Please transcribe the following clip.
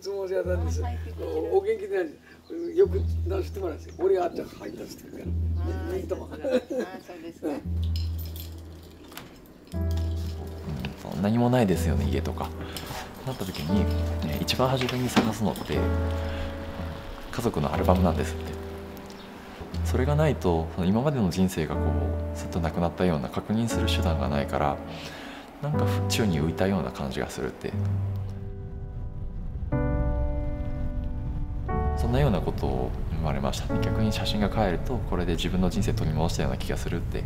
つもりなんです。お元気でよく直してもらうんですよ俺があっちゃん入ったしてるから。ミントもそうですか。うん。何もないですよね家とか。なった時に、ね、一番初めに探すのって家族のアルバムなんですって。それがないとその今までの人生がこうずっとなくなったような確認する手段がないからなんか宙に浮いたような感じがするってそんなようなことを言われました。ね逆に写真が帰るとこれで自分の人生取り戻したような気がするって